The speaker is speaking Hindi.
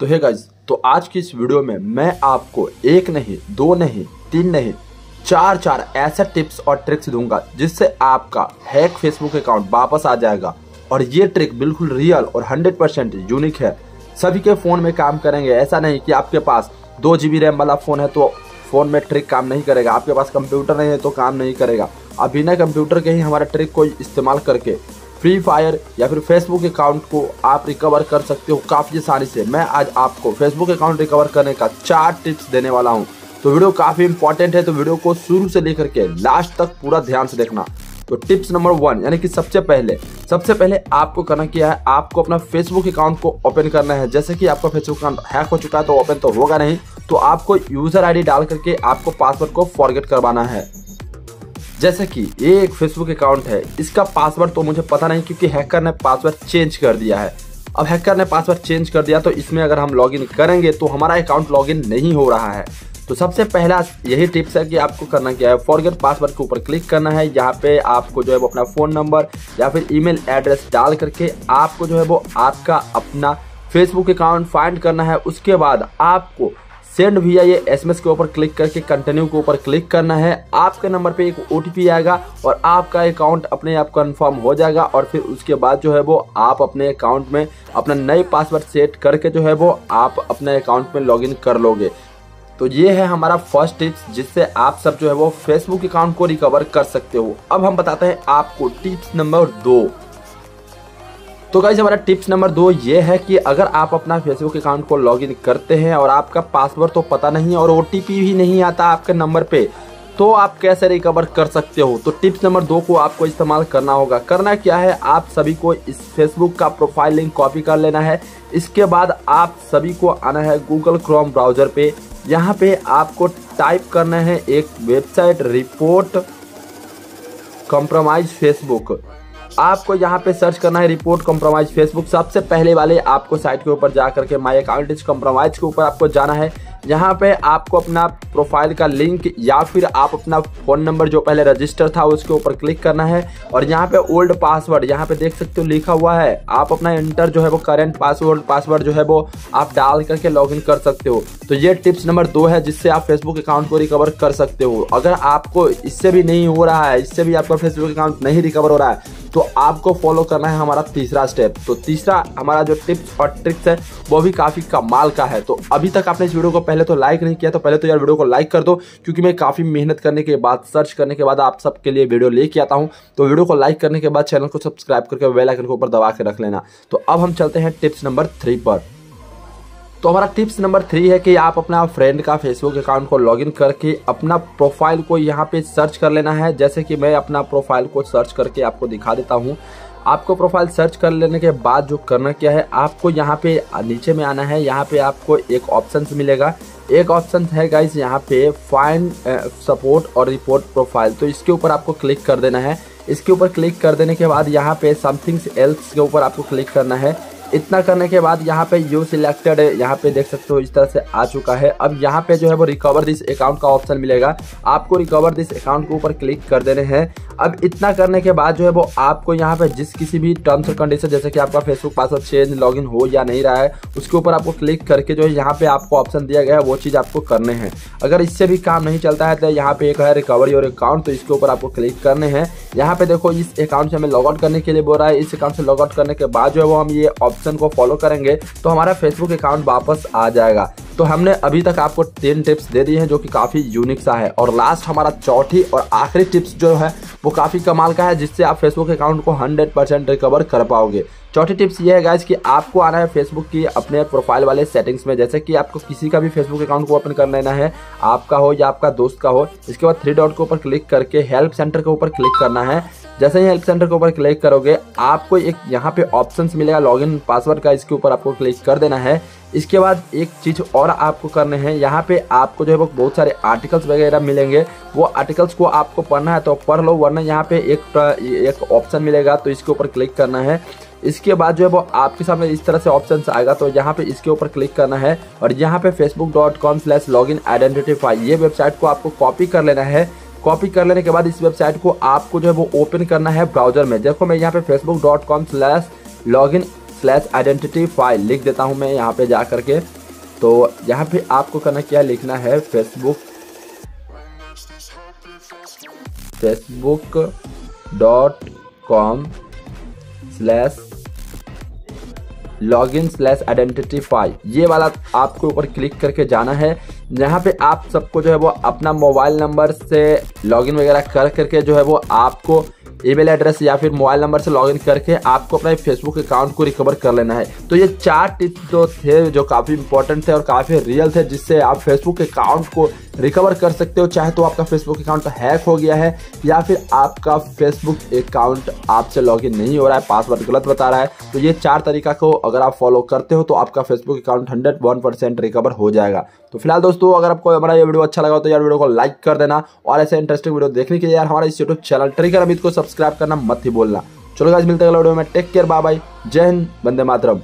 तो है गाइज़ तो आज की इस वीडियो में मैं आपको एक नहीं, दो नहीं, तीन नहीं, चार चार ऐसे टिप्स और ट्रिक्स दूँगा जिससे आपका हैक फेसबुक अकाउंट वापस आ जाएगा। और ये ट्रिक बिल्कुल रियल और 100 परसेंट यूनिक है। सभी के फ़ोन में काम करेंगे। ऐसा नहीं कि आपके पास दो जी रैम वाला फ़ोन है तो फ़ोन में ट्रिक काम नहीं करेगा। आपके पास कंप्यूटर नहीं है तो काम नहीं करेगा। अब बिना कंप्यूटर के ही हमारा ट्रिक को इस्तेमाल करके फ्री फायर या फिर फेसबुक अकाउंट को आप रिकवर कर सकते हो काफ़ी आसानी से। मैं आज आपको फेसबुक अकाउंट रिकवर करने का चार टिप्स देने वाला हूँ। तो वीडियो काफ़ी इंपॉर्टेंट है तो वीडियो को शुरू से लेकर के लास्ट तक पूरा ध्यान से देखना। तो टिप्स नंबर वन यानी कि सबसे पहले सबसे पहले आपको करना क्या है, आपको अपना फेसबुक अकाउंट को ओपन करना है। जैसे कि आपका फेसबुक अकाउंट हैक हो चुका है तो ओपन तो होगा नहीं। तो आपको यूज़र आईडी डाल करके आपको पासवर्ड को फॉरगेट करवाना है। जैसे कि ये एक फेसबुक अकाउंट है, इसका पासवर्ड तो मुझे पता नहीं क्योंकि हैकर ने पासवर्ड चेंज कर दिया है। अब हैकर ने पासवर्ड चेंज कर दिया तो इसमें अगर हम लॉगिन करेंगे तो हमारा अकाउंट लॉगिन नहीं हो रहा है। तो सबसे पहला यही टिप्स है कि आपको करना क्या है? फॉरगेट पासवर्ड के ऊपर क्लिक करना है। यहाँ पे आपको जो है वो अपना फ़ोन नंबर या फिर ईमेल एड्रेस डाल करके आपको जो है वो आपका अपना फेसबुक अकाउंट फाइंड करना है। उसके बाद आपको सेंड भैया ये एसएमएस के ऊपर क्लिक करके कंटिन्यू के ऊपर क्लिक करना है। आपके नंबर पे एक ओटीपी आएगा और आपका अकाउंट अपने आप कंफर्म हो जाएगा और फिर उसके बाद जो है वो आप अपने अकाउंट में अपना नए पासवर्ड सेट करके जो है वो आप अपने अकाउंट में लॉगिन कर लोगे। तो ये है हमारा फ़र्स्ट टिप्स जिससे आप सब जो है वो फेसबुक अकाउंट को रिकवर कर सकते हो। अब हम बताते हैं आपको टिप्स नंबर दो। तो गाइज़ हमारा टिप्स नंबर दो ये है कि अगर आप अपना फेसबुक अकाउंट को लॉगिन करते हैं और आपका पासवर्ड तो पता नहीं है और ओटीपी भी नहीं आता आपके नंबर पे तो आप कैसे रिकवर कर सकते हो? तो टिप्स नंबर दो को आपको इस्तेमाल करना होगा। करना क्या है? आप सभी को इस फेसबुक का प्रोफ़ाइल लिंक कॉपी कर लेना है। इसके बाद आप सभी को आना है गूगल क्रोम ब्राउज़र पे। यहाँ पे आपको टाइप करना है एक वेबसाइट रिपोर्ट कॉम्प्रोमाइज फेसबुक आपको यहाँ पे सर्च करना है रिपोर्ट कॉम्प्रोमाइज फेसबुक सबसे पहले वाले आपको साइट के ऊपर जा करके माई अकाउंट इज़ कॉम्प्रोमाइज के ऊपर आपको जाना है। यहाँ पे आपको अपना प्रोफ़ाइल का लिंक या फिर आप अपना फ़ोन नंबर जो पहले रजिस्टर था उसके ऊपर क्लिक करना है। और यहाँ पे ओल्ड पासवर्ड यहाँ पे देख सकते हो लिखा हुआ है। आप अपना इंटर जो है वो करेंट पासवर्ड पासवर्ड जो है वो आप डाल करके लॉगिन कर सकते हो। तो ये टिप्स नंबर दो है जिससे आप फेसबुक अकाउंट को रिकवर कर सकते हो। अगर आपको इससे भी नहीं हो रहा है, इससे भी आपका फेसबुक अकाउंट नहीं रिकवर हो रहा है तो आपको फॉलो करना है हमारा तीसरा स्टेप तो तीसरा हमारा जो टिप्स और ट्रिक्स है, वो भी काफ़ी कमाल का है। तो अभी तक आपने इस वीडियो को पहले तो लाइक नहीं किया तो पहले तो यार वीडियो को लाइक कर दो, क्योंकि मैं काफ़ी मेहनत करने के बाद सर्च करने के बाद आप सबके लिए वीडियो लेके आता हूँ। तो वीडियो को लाइक करने के बाद चैनल को सब्सक्राइब करके वेलाइकन के ऊपर दबा के रख लेना। तो अब हम चलते हैं टिप्स नंबर थ्री पर। तो हमारा टिप्स नंबर थ्री है कि आप अपना फ्रेंड का फेसबुक अकाउंट को लॉगिन करके अपना प्रोफ़ाइल को यहाँ पे सर्च कर लेना है। जैसे कि मैं अपना प्रोफ़ाइल को सर्च करके आपको दिखा देता हूँ। आपको प्रोफ़ाइल सर्च कर लेने के बाद जो करना क्या है, आपको यहाँ पे नीचे में आना है। यहाँ पे आपको एक ऑप्शन मिलेगा। एक ऑप्शन है गाइज़ यहाँ पे फाइंड सपोर्ट और रिपोर्ट प्रोफ़ाइल तो इसके ऊपर आपको क्लिक कर देना है। इसके ऊपर क्लिक कर देने के बाद यहाँ पे समथिंग्स एल्स के ऊपर आपको क्लिक करना है। इतना करने के बाद यहाँ पे यू सिलेक्टेड है यहाँ पे देख सकते हो इस तरह से आ चुका है। अब यहाँ पे जो है वो रिकवर दिस अकाउंट का ऑप्शन मिलेगा। आपको रिकवर दिस अकाउंट के ऊपर क्लिक कर देने हैं। अब इतना करने के बाद जो है वो आपको यहाँ पे जिस किसी भी टर्म्स और कंडीशन जैसे कि आपका फेसबुक पासवर्ड चेंज लॉगिन हो या नहीं रहा है, उसके ऊपर आपको क्लिक करके जो है यहाँ पे आपको ऑप्शन दिया गया है, वो चीज़ आपको करने हैं। अगर इससे भी काम नहीं चलता है तो यहाँ पे एक है रिकवर योर अकाउंट तो इसके ऊपर आपको क्लिक करने हैं। यहाँ पे देखो इस अकाउंट से हमें लॉग आउट करने के लिए बोल रहा है। इस अकाउंट से लॉग आउट करने के बाद जो है वो हम ये ऑप्शन को फॉलो करेंगे तो हमारा फेसबुक अकाउंट वापस आ जाएगा। तो हमने अभी तक आपको तीन टिप्स दे दिए हैं जो कि काफ़ी यूनिक सा है। और लास्ट हमारा चौथी और आखिरी टिप्स जो है, वो काफ़ी कमाल का है, जिससे आप फेसबुक अकाउंट को 100 परसेंट रिकवर कर पाओगे। चौथी टिप्स ये है गाइज़ कि आपको आना है फेसबुक की अपने प्रोफ़ाइल वाले सेटिंग्स में। जैसे कि आपको किसी का भी फेसबुक अकाउंट को ओपन कर लेना है, आपका हो या आपका दोस्त का हो, इसके बाद थ्री डॉट के ऊपर क्लिक करके हेल्प सेंटर के ऊपर क्लिक करना है। जैसे ही हेल्प सेंटर के ऊपर क्लिक करोगे, आपको एक यहाँ पे ऑप्शंस मिलेगा लॉगिन पासवर्ड का, इसके ऊपर आपको क्लिक कर देना है। इसके बाद एक चीज़ और आपको करने हैं। यहाँ पे आपको जो है वो बहुत सारे आर्टिकल्स वगैरह मिलेंगे। वो आर्टिकल्स को आपको पढ़ना है तो पढ़ लो, वरना यहाँ पे एक एक ऑप्शन मिलेगा तो इसके ऊपर क्लिक करना है। इसके बाद जो है वो आपके सामने इस तरह से ऑप्शन आएगा तो यहाँ पे इसके ऊपर क्लिक करना है। और यहाँ पे स्लैश लॉग इन आइडेंटिफाई ये वेबसाइट को आपको कॉपी कर लेना है। कॉपी कर लेने के बाद इस वेबसाइट को आपको जो है वो ओपन करना है ब्राउज़र में। देखो, मैं यहाँ पे Facebook dot com slash log in slash identify लिख देता हूँ मैं यहाँ पे जा करके। तो यहाँ पे आपको करना क्या लिखना है? Facebook Facebook dot com slash log in slash identify ये वाला आपको ऊपर क्लिक करके जाना है। यहाँ पे आप सबको जो है वो अपना मोबाइल नंबर से लॉगिन वगैरह कर करके जो है वो आपको ईमेल एड्रेस या फिर मोबाइल नंबर से लॉगिन करके आपको अपना फेसबुक अकाउंट को रिकवर कर लेना है। तो ये चार टिप्स जो थे, जो काफ़ी इंपॉर्टेंट थे और काफ़ी रियल थे, जिससे आप फेसबुक अकाउंट को रिकवर कर सकते हो, चाहे तो आपका फेसबुक अकाउंट हैक हो गया है, या फिर आपका फेसबुक अकाउंट आपसे लॉगिन नहीं हो रहा है पासवर्ड गलत बता रहा है तो ये चार तरीका को अगर आप फॉलो करते हो तो आपका Facebook account hundred one percent recover हो जाएगा। तो फ़िलहाल दोस्तों, अगर आपको हमारा ये वीडियो अच्छा लगा तो यार वीडियो को लाइक कर देना, और ऐसे इंटरेस्टिंग वीडियो देखने के लिए यार हमारा इस यूट्यूब चैनल ट्रिकर अमित को सब्सक्राइब करना मत ही बोलना चलो गाइस मिलते हैं वीडियो में। टेक केयर बाय बाय जय हिंद, वंदे मातरम।